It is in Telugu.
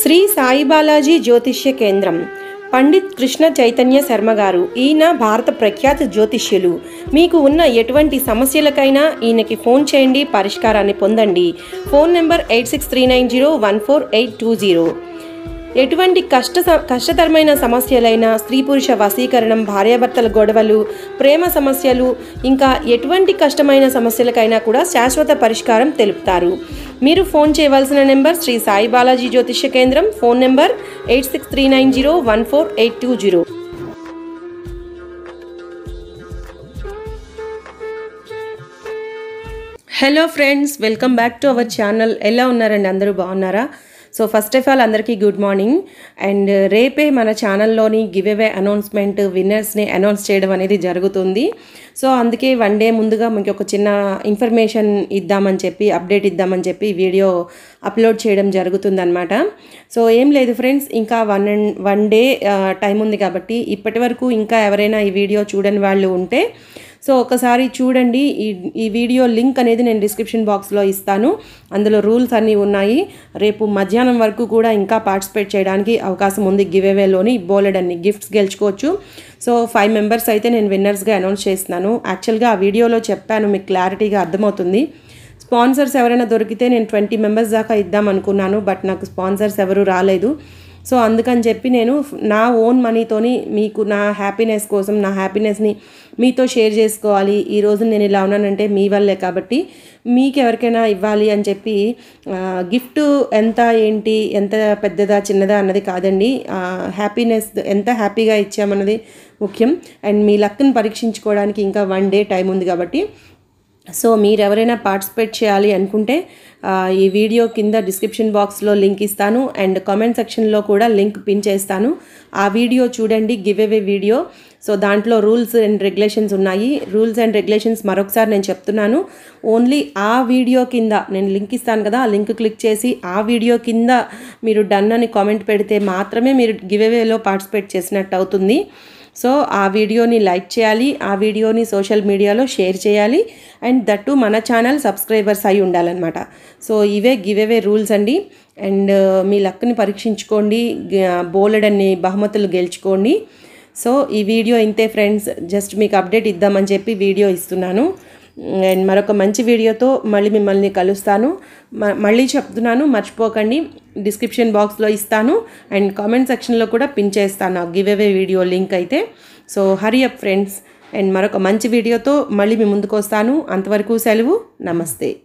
శ్రీ సాయిబాలాజీ జ్యోతిష్య కేంద్రం. పండిత్ కృష్ణ చైతన్య శర్మ గారు ఈయన భారత ప్రఖ్యాత జ్యోతిష్యులు. మీకు ఉన్న ఎటువంటి సమస్యలకైనా ఈయనకి ఫోన్ చేయండి పరిష్కారాన్ని పొందండి. Phone number eight six three nine zero one four eight two zero. ఎటువంటి కష్ట కష్టతరమైన సమస్యలైన స్త్రీ పురుష వశీకరణం భార్యాభర్తల గొడవలు ప్రేమ సమస్యలు ఇంకా ఎటువంటి కష్టమైన సమస్యలకైనా కూడా శాశ్వత పరిష్కారం తెలుపుతారు. మీరు ఫోన్ చేయవలసిన నెంబర్ శ్రీ సాయి బాలాజీ జ్యోతిష్య కేంద్రం phone number eight six three nine zero one four eight two zero. Hello friends welcome back to our channel ఎలా ఉన్నారండి? అందరూ బాగున్నారా? సో ఫస్ట్ ఆఫ్ ఆల్ అందరికీ గుడ్ మార్నింగ్ అండ్ రేపే మన ఛానల్లోని గివ్ అవే అనౌన్స్మెంట్ విన్నర్స్ని అనౌన్స్ చేయడం అనేది జరుగుతుంది. సో అందుకే వన్ డే ముందుగా మీకు ఒక చిన్న ఇన్ఫర్మేషన్ ఇద్దామని చెప్పి అప్డేట్ ఇద్దామని చెప్పి వీడియో అప్లోడ్ చేయడం జరుగుతుందనమాట సో ఏం లేదు ఫ్రెండ్స్ ఇంకా one and one day time ఉంది కాబట్టి ఇప్పటి వరకు ఇంకా ఎవరైనా ఈ వీడియో చూడని వాళ్ళు ఉంటే సో ఒకసారి చూడండి ఈ ఈ వీడియో లింక్ అనేది నేను డిస్క్రిప్షన్ బాక్స్లో ఇస్తాను. అందులో రూల్స్ అన్నీ ఉన్నాయి. రేపు మధ్యాహ్నం వరకు కూడా ఇంకా పార్టిసిపేట్ చేయడానికి అవకాశం ఉంది. గివ్ అవేలోని బోలెడ్ అన్ని గిఫ్ట్స్ గెలుచుకోవచ్చు. సో ఫైవ్ మెంబర్స్ అయితే నేను విన్నర్స్గా అనౌన్స్ చేస్తున్నాను. యాక్చువల్గా ఆ వీడియోలో చెప్పాను మీకు క్లారిటీగా అర్థమవుతుంది. స్పాన్సర్స్ ఎవరైనా దొరికితే నేను ట్వంటీ మెంబర్స్ దాకా ఇద్దాం అనుకున్నాను బట్ నాకు స్పాన్సర్స్ ఎవరు రాలేదు. సో అందుకని చెప్పి నేను నా ఓన్ మనీతోని మీకు నా హ్యాపీనెస్ కోసం నా హ్యాపీనెస్ని మీతో షేర్ చేసుకోవాలి. ఈ నేను ఇలా ఉన్నానంటే మీ వల్లే కాబట్టి మీకు ఎవరికైనా ఇవ్వాలి అని చెప్పి గిఫ్ట్ ఎంత ఏంటి ఎంత పెద్దదా చిన్నదా అన్నది కాదండి. హ్యాపీనెస్ ఎంత హ్యాపీగా ఇచ్చామన్నది ముఖ్యం. అండ్ మీ లక్ని పరీక్షించుకోవడానికి ఇంకా వన్ డే టైం ఉంది కాబట్టి సో మీరు ఎవరైనా పార్టిసిపేట్ చేయాలి అనుకుంటే ఈ వీడియో కింద డిస్క్రిప్షన్ బాక్స్లో లింక్ ఇస్తాను అండ్ కామెంట్ సెక్షన్లో కూడా లింక్ పిన్ చేస్తాను. ఆ వీడియో చూడండి గివ్ అవే వీడియో. సో దాంట్లో రూల్స్ అండ్ రెగ్యులేషన్స్ ఉన్నాయి. రూల్స్ అండ్ రెగ్యులేషన్స్ మరొకసారి నేను చెప్తున్నాను. ఓన్లీ ఆ వీడియో కింద నేను లింక్ ఇస్తాను కదా ఆ లింక్ క్లిక్ చేసి ఆ వీడియో కింద మీరు డన్ అని కామెంట్ పెడితే మాత్రమే మీరు గివ్ అవేలో పార్టిసిపేట్ చేసినట్టు అవుతుంది. సో ఆ వీడియోని లైక్ చేయాలి ఆ వీడియోని సోషల్ మీడియాలో షేర్ చేయాలి అండ్ దట్టు మన ఛానల్ సబ్స్క్రైబర్స్ అయి ఉండాలన్నమాట. సో ఇవే గివ్ అవే రూల్స్ అండి. అండ్ మీ లక్ని పరీక్షించుకోండి బోలెడన్ని బహుమతులు గెలుచుకోండి. సో ఈ వీడియో ఇంతే ఫ్రెండ్స్ జస్ట్ మీకు అప్డేట్ ఇద్దామని చెప్పి వీడియో ఇస్తున్నాను. అండ్ మరొక మంచి వీడియోతో మళ్ళీ మిమ్మల్ని కలుస్తాను. మళ్ళీ చెప్తున్నాను మర్చిపోకండి. డిస్క్రిప్షన్ బాక్స్లో ఇస్తాను. అండ్ కామెంట్ సెక్షన్లో కూడా పిన్ చేస్తాను. గివ్ అవే వీడియో లింక్ అయితే. So hurry up friends and మరొక మంచి వీడియోతో మళ్ళీ మీ ముందుకు వస్తాను. అంతవరకు సెలవు. నమస్తే.